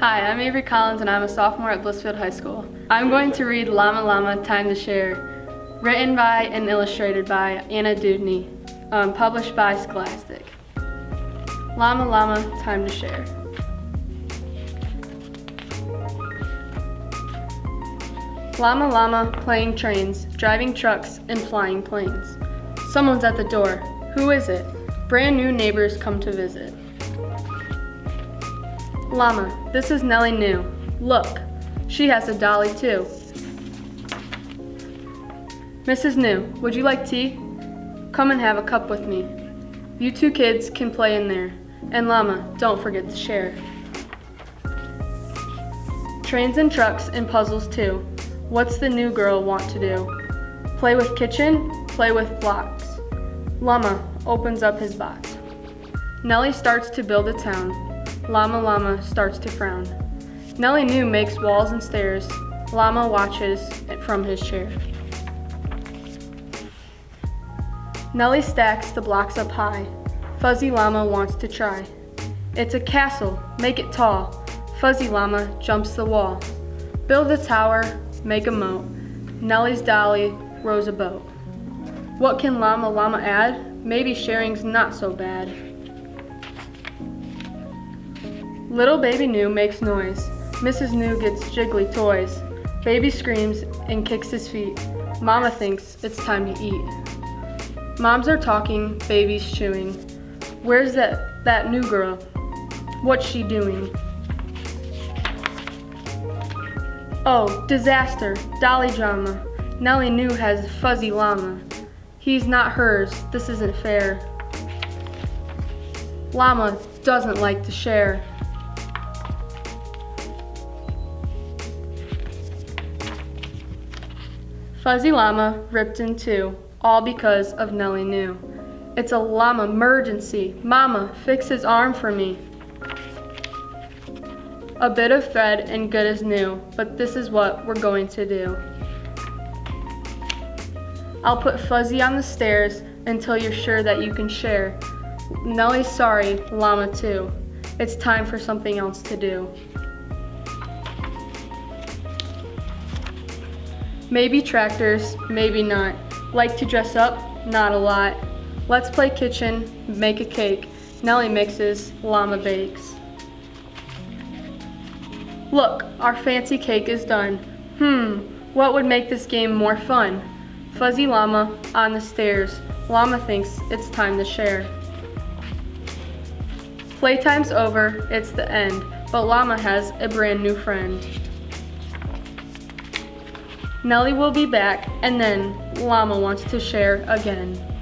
Hi, I'm Avery Collins and I'm a sophomore at Blissfield High School. I'm going to read Llama Llama Time to Share, written by and illustrated by Anna Dewdney, um, published by Scholastic. Llama Llama Time to Share. Llama Llama playing trains, driving trucks, and flying planes. Someone's at the door. Who is it? Brand new neighbors come to visit. Llama, this is Nellie New. Look, she has a dolly too. Mrs. New, would you like tea? Come and have a cup with me. You two kids can play in there. And Llama, don't forget to share. Trains and trucks and puzzles too. What's the new girl want to do? Play with kitchen, play with blocks. Llama opens up his box. Nellie starts to build a town. Llama Llama starts to frown. Nellie New makes walls and stairs. Llama watches it from his chair. Nellie stacks the blocks up high. Fuzzy Llama wants to try. It's a castle, make it tall. Fuzzy Llama jumps the wall. Build a tower, make a moat. Nellie's dolly rows a boat. What can Llama Llama add? Maybe sharing's not so bad. Little baby New makes noise. Mrs. New gets jiggly toys. Baby screams and kicks his feet. Mama thinks it's time to eat. Moms are talking, baby's chewing. Where's that, that new girl? What's she doing? Oh, disaster, dolly drama. Nellie New has fuzzy llama. He's not hers, this isn't fair. Llama doesn't like to share. Fuzzy Llama ripped in two, all because of Nellie New. It's a llama emergency. Mama, fix his arm for me. A bit of thread and good as new, but this is what we're going to do. I'll put Fuzzy on the stairs until you're sure that you can share. Nellie's sorry, Llama too. It's time for something else to do. Maybe tractors, maybe not. Like to dress up? Not a lot. Let's play kitchen, make a cake. Nellie mixes, Llama bakes. Look, our fancy cake is done. Hmm, what would make this game more fun? Fuzzy Llama on the stairs. Llama thinks it's time to share. Playtime's over, it's the end, but Llama has a brand new friend. Nellie will be back, and then Llama wants to share again.